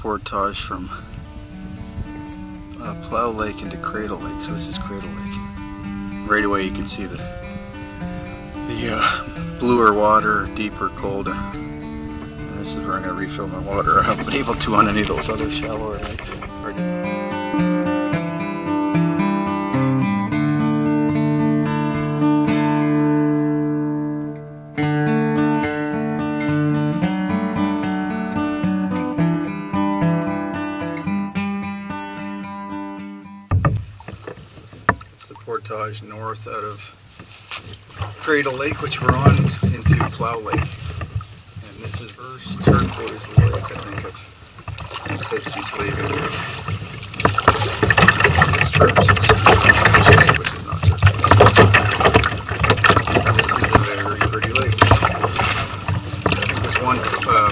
portage from uh, Plough Lake into Cradle Lake. So this is Cradle Lake. Right away you can see the the uh, bluer water, deeper, colder. And this is where I'm going to refill my water. I haven't been able to on any of those other shallower lakes. Portage north out of Cradle Lake, which we're on, into Plough Lake. And this is first turquoise lake, I think, I've hit since. This turquoise, which is not turquoise. This is a very pretty lake. I think there's one uh,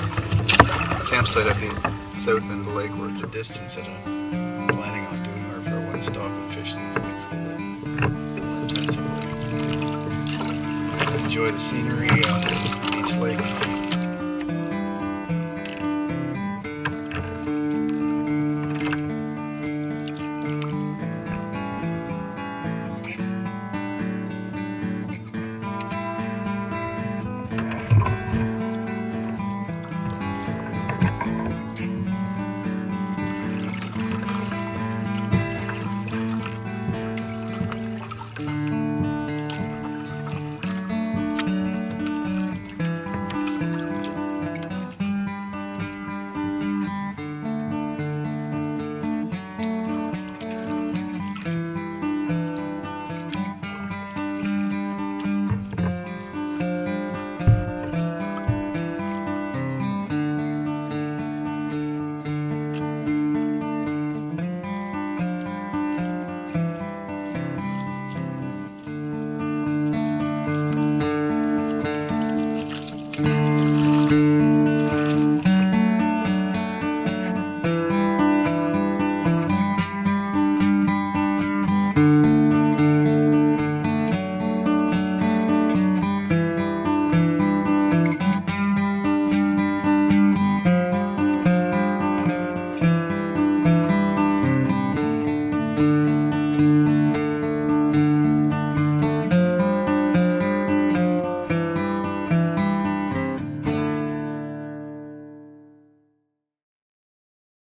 campsite up in south end of the lake where the distance that I'm planning on doing if I want to stop and fish these things. Enjoy the scenery uh, on each lake.